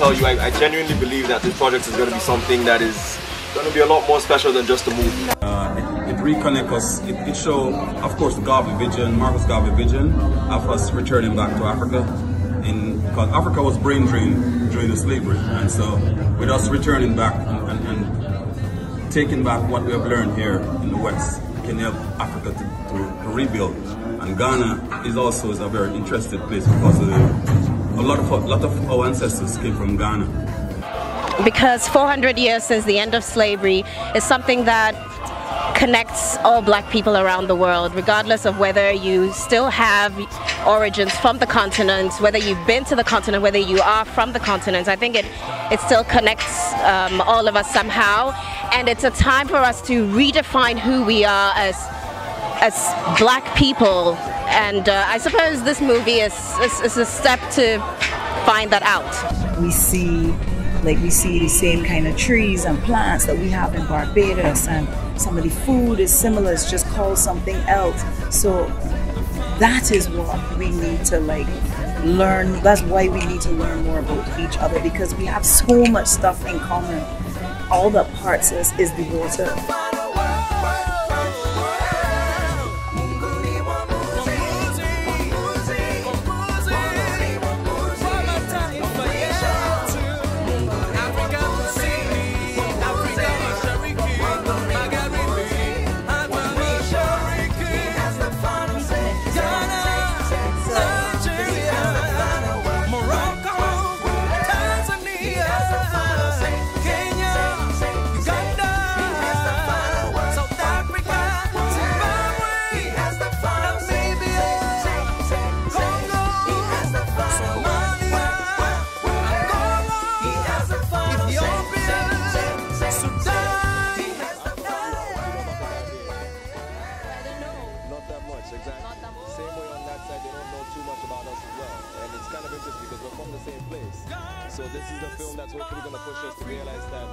tell you, I, I genuinely believe that this project is going to be something that is going to be a lot more special than just a movie. Uh, it, it reconnects us. It, it show, of course, Garvey vision, Marcus Garvey vision of us returning back to Africa. In because Africa was brain drained during the slavery, and so with us returning back and, and, and taking back what we have learned here in the West can help Africa to, to, to rebuild. And Ghana is also is a very interested place because of the, a lot of a lot of our ancestors came from Ghana because 400 years since the end of slavery is something that connects all black people around the world, regardless of whether you still have origins from the continent, whether you've been to the continent, whether you are from the continent. I think it, it still connects um, all of us somehow. And it's a time for us to redefine who we are as, as black people. And uh, I suppose this movie is, is, is a step to find that out. We see like we see the same kind of trees and plants that we have in Barbados and some of the food is similar, it's just called something else. So that is what we need to like learn. That's why we need to learn more about each other because we have so much stuff in common. All that parts us is the water. So this is the film that's hopefully going to push us to realize that